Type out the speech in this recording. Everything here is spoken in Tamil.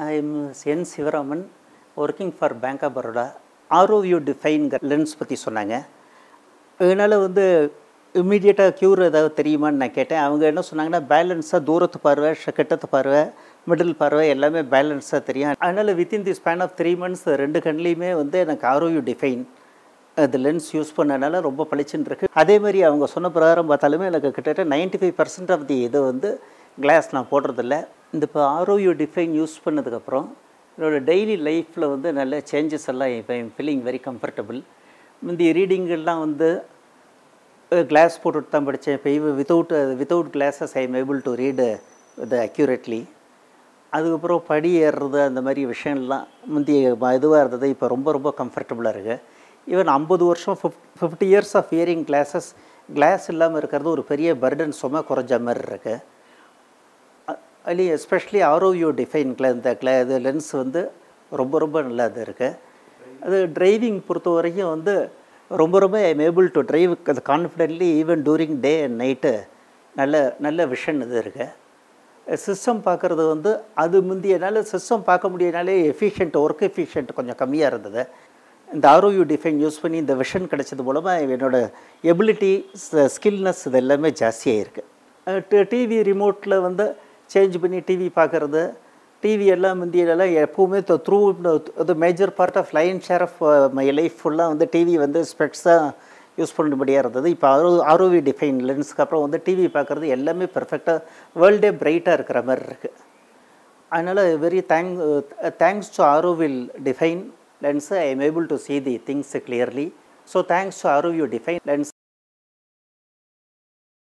I am N Sivaraman working for Bank of Baroda ஆர்ஓவியூ டிஃபைன்கிற லென்ஸ் பற்றி சொன்னாங்க. இதனால் வந்து இம்மீடியட்டாக க்யூர் ஏதாவது தெரியுமான்னு நான் கேட்டேன். அவங்க என்ன சொன்னாங்கன்னா பேலன்ஸாக தூரத்து பார்வை கிட்டத்து பார்வை மிடில் பார்வை எல்லாமே பேலன்ஸாக தெரியும். அதனால் within the span of three months ரெண்டு கண்லேயுமே வந்து எனக்கு ஆர்ஓயூ டிஃபைன் அது லென்ஸ் யூஸ் பண்ணனால ரொம்ப பளிச்சுன்னு இருக்குது அதே மாதிரி அவங்க சொன்ன பிரகாரம் பார்த்தாலுமே எனக்கு கிட்டத்தட்ட ninety five percent of the இது வந்து கிளாஸ் நான் போடுறதில்ல. இந்த இப்போ ஆர்ஓயூ டிஃபைன் யூஸ் பண்ணதுக்கப்புறம் என்னோட டெய்லி லைஃப்பில் வந்து நல்ல சேஞ்சஸ் எல்லாம் இப்போ ஐம் ஃபீலிங் வெரி கம்ஃபர்டபுள் முந்தைய ரீடிங்கெல்லாம் வந்து கிளாஸ் போட்டுட்டு தான் படித்தேன் இப்போ இவ without without glasses I am able to read இது அக்யூரேட்லி அதுக்கப்புறம் படி ஏறுறது அந்த மாதிரி விஷயம்லாம் முந்தைய இதுவாக இருந்தது. இப்போ ரொம்ப ரொம்ப கம்ஃபர்டபுளாக இருக்குது ஈவன் ஐம்பது வருஷம் fif fifty years of wearing glasses glass இல்லாமல் இருக்கிறது ஒரு பெரிய பர்டன் சும குறைஞ்ச மாதிரி இருக்குது அதுலேயும் எஸ்பெஷலி ஆரோவியோ டிஃபைன்ல இந்த கிளா இது லென்ஸ் வந்து ரொம்ப ரொம்ப நல்லா இது இருக்குது அது டிரைவிங் பொறுத்த வரைக்கும் வந்து ரொம்ப ரொம்ப ஐம் ஏபிள் டு டிரைவ் அது confidently even during day and night நல்ல நல்ல விஷன் இது இருக்குது சிஸ்டம் பார்க்குறது வந்து அது முந்தியனால சிஸ்டம் பார்க்க முடியனாலே எஃபிஷியன்ட் ஒர்க் எஃபிஷியன்ட் கொஞ்சம் கம்மியாக இருந்தது. இந்த ஆர்ஓயூ டிஃபைன் யூஸ் பண்ணி இந்த விஷன் கிடைச்சது மூலமாக என்னோடய எபிலிட்டி ஸ்கில்னஸ் இது எல்லாமே ஜாஸ்தியாக இருக்குது டிவி ரிமோட்டில் வந்து சேஞ்ச் பண்ணி டிவி பார்க்குறது டிவி எல்லாம் முந்தியெல்லாம் எப்போவுமே த்ரூ அது major part of lion share of my life ஃபுல்லாக வந்து டிவி வந்து ஸ்பெக்ஸாக யூஸ் பண்ணும்படியாக இருந்தது. இப்போ ஆரோ ஆர்ஓவி டிஃபைன் லென்ஸ்க்கு அப்புறம் வந்து டிவி பார்க்குறது எல்லாமே பர்ஃபெக்டாக வேர்ல்டே பிரைட்டாக இருக்கிற மாதிரி இருக்குது அதனால் very thank thanks to AuroVue define lens I am able to see the things clearly so thanks to AuroVue define lens